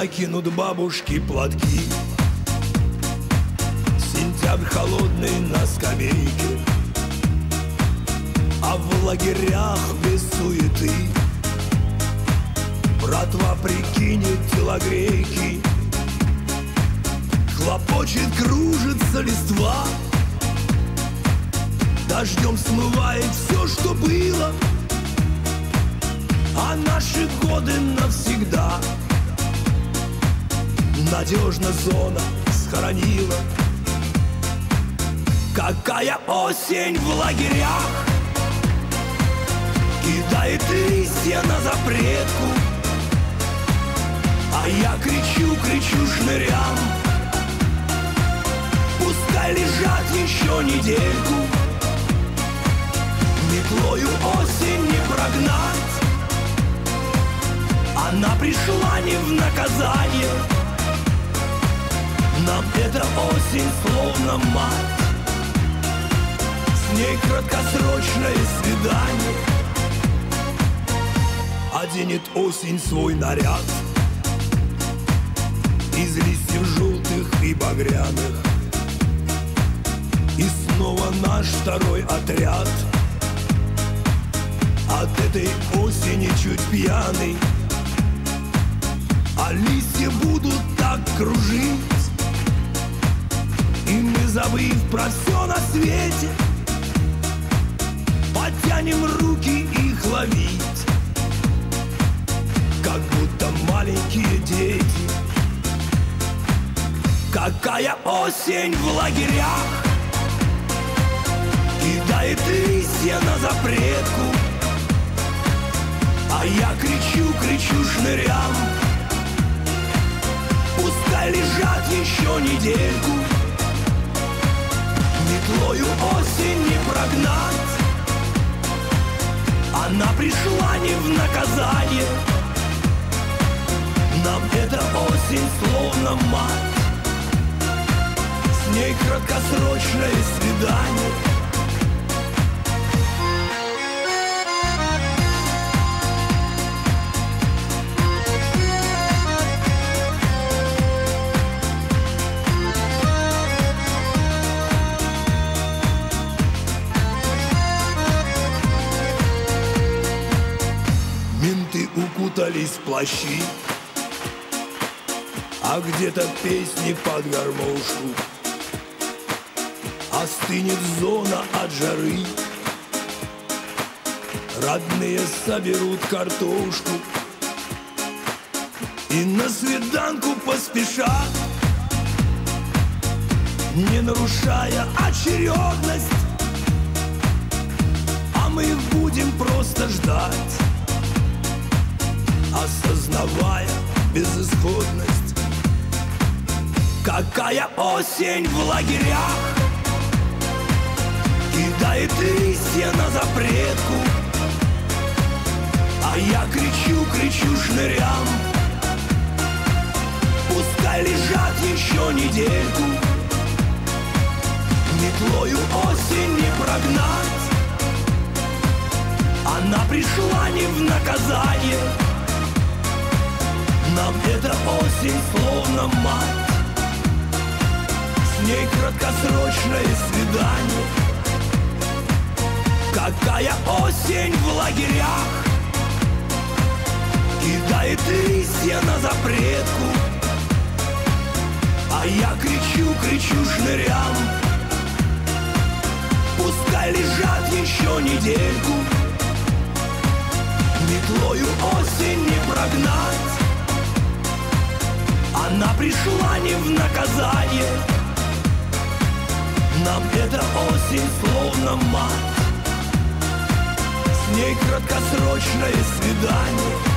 накинут бабушки платки. Сентябрь холодный на скамейке А в лагерях без суеты. Братва прикинет телогрейки. Хлопочет, кружится листва. Дождем смывает все, что было. А наши годы навсегда Надежно зона схоронила. Какая осень в лагерях! Кидает листья на запретку. А я кричу, кричу шнырям. Пускай лежат еще недельку. Метлою осень не прогнать. Она пришла не в наказание осень словно мать С ней краткосрочное свидание. Оденет осень свой наряд. Из листьев желтых и багряных. И снова наш второй отряд. От этой осени чуть пьяный. А листья будут так кружить забыв про все на свете. Потянем руки их ловить Как будто маленькие дети. Какая осень в лагерях Кидает листья на запретку. А я кричу, кричу шнырям Пускай лежат еще недельку Метлою осень не прогнать. Она пришла не в наказание. Нам эта осень словно мать. С ней краткосрочное свидание укутались в плащи. А где-то песни под гармошку. Остынет зона от жары. Родные соберут картошку. И на свиданку поспешат Не нарушая очередность. А мы будем просто ждать осознавая безысходность. Какая осень в лагерях Кидает листья на запретку. А я кричу, кричу шнырям Пускай лежат еще недельку. Метлою осень не прогнать Она пришла не в наказание нам эта осень словно мать. С ней краткосрочное свидание. Какая осень в лагерях. Кидает листья на запретку. А я кричу, кричу шнырям. Пускай лежат еще недельку. Метлою осень не прогнать она пришла не в наказание. Нам эта осень словно мать С ней краткосрочное свидание